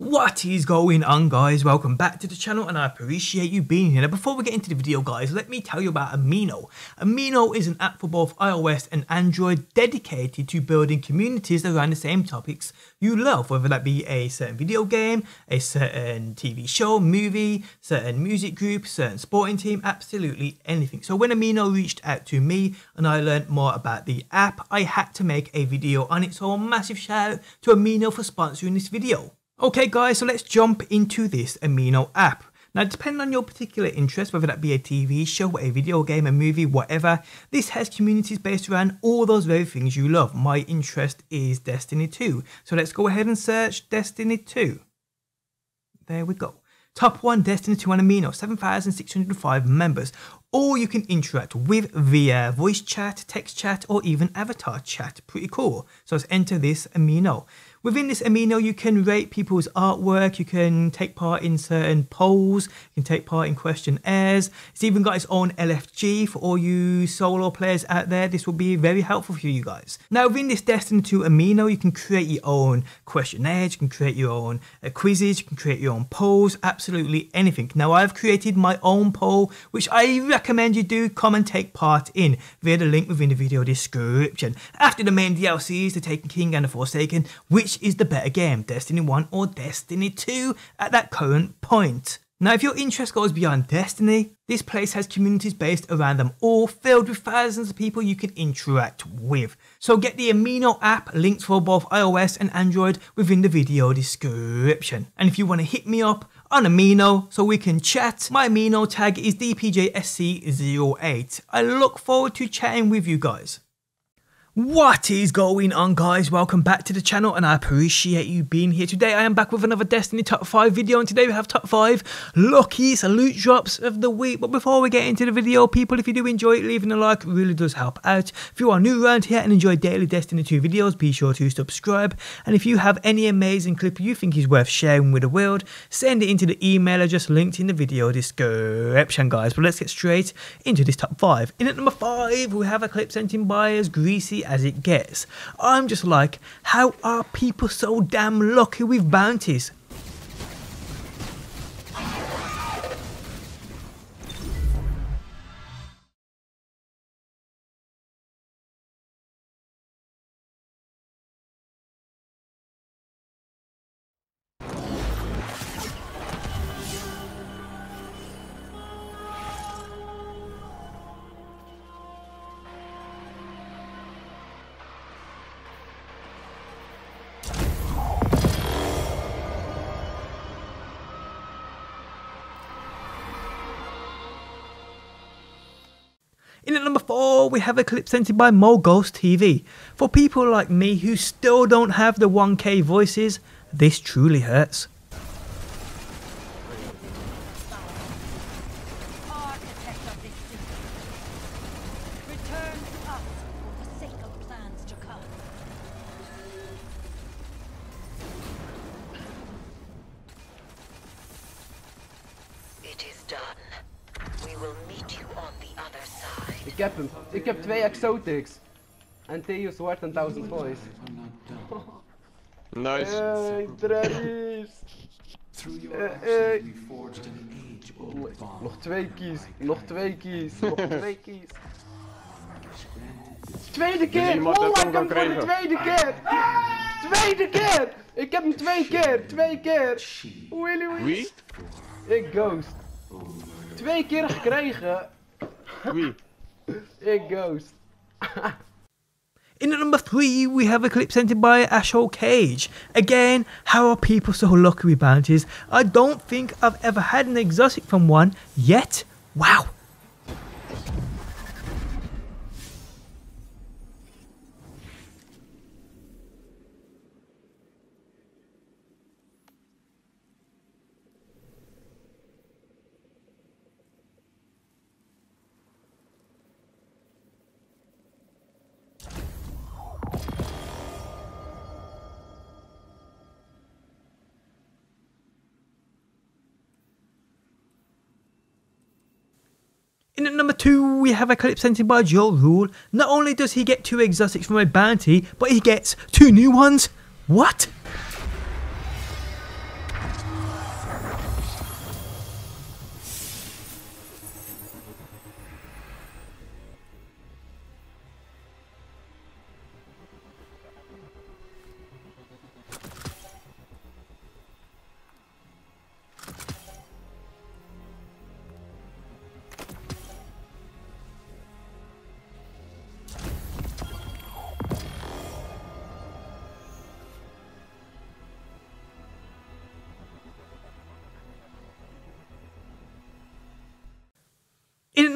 What is going on guys, welcome back to the channel and I appreciate you being here. Now before we get into the video guys, let me tell you about Amino. Amino is an app for both iOS and Android dedicated to building communities around the same topics you love, whether that be a certain video game, a certain TV show, movie, certain music group, certain sporting team, absolutely anything. So when Amino reached out to me and I learned more about the app, I had to make a video on it. So a massive shout out to Amino for sponsoring this video. Okay guys, so let's jump into this Amino app. Now, depending on your particular interest, whether that be a TV show, a video game, a movie, whatever, this has communities based around all those very things you love. My interest is Destiny 2. So let's go ahead and search Destiny 2. There we go. Top 1 Destiny 2 on Amino, 7,605 members. Or you can interact with via voice chat, text chat, or even avatar chat. Pretty cool. So let's enter this Amino. Within this Amino, you can rate people's artwork, you can take part in certain polls, you can take part in questionnaires. It's even got its own LFG for all you solo players out there. This will be very helpful for you guys. Now, within this Destiny 2 Amino, you can create your own questionnaires, you can create your own uh, quizzes, you can create your own polls, absolutely anything. Now, I've created my own poll, which I recommend you do come and take part in via the link within the video description. After the main DLCs, The Taken King and The Forsaken, which is the better game, Destiny 1 or Destiny 2 at that current point. Now, if your interest goes beyond Destiny, this place has communities based around them all, filled with thousands of people you can interact with. So get the Amino app, linked for both iOS and Android, within the video description. And if you want to hit me up on Amino so we can chat, my Amino tag is DPJSC08. I look forward to chatting with you guys. What is going on guys? Welcome back to the channel and I appreciate you being here. Today I am back with another Destiny Top 5 video and today we have Top 5 luckiest loot drops of the week. But before we get into the video, people, if you do enjoy it, leaving a like really does help out. If you are new around here and enjoy daily Destiny 2 videos, be sure to subscribe. And if you have any amazing clip you think is worth sharing with the world, send it into the email address linked in the video description guys. But let's get straight into this Top 5. In at number 5, we have a clip sent in by as Greasy as it gets. I'm just like, how are people so damn lucky with bounties? In at number 4, we have a clip sent in by MoGhost TV. For people like me who still don't have the 1k voices, this truly hurts. Ik heb hem. Ik heb twee exotics. En Theo Zwart en Thousand Boys. Nice. Hey, Travis. Hey, Nog twee keys. Nog twee keys. Nog twee keys. Tweede keer! iemand Oh, ik heb hem voor de tweede keer! Tweede keer! Ik heb hem twee keer! Twee keer! Willy Wie? Ik ghost. Twee keer gekregen. Wie? Ik goes. In at number 3, we have a clip sent in by Ashol Cage. Again, how are people so lucky with bounties? I don't think I've ever had an exotic from one yet. Wow. In at number two, we have a clip sent in by Joe Rule. Not only does he get two exotics from a bounty, but he gets two new ones. What?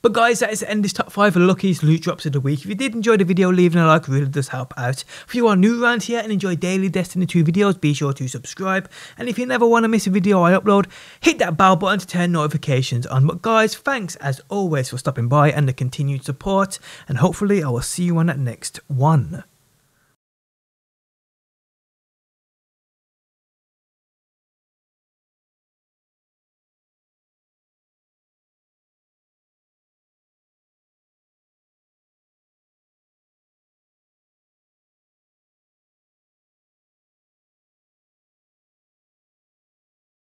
But guys, that is the end of this top 5 of luckiest loot drops of the week. If you did enjoy the video, leaving a like really does help out. If you are new around here and enjoy daily Destiny 2 videos, be sure to subscribe. And if you never want to miss a video I upload, hit that bell button to turn notifications on. But guys, thanks as always for stopping by and the continued support. And hopefully I will see you on that next one.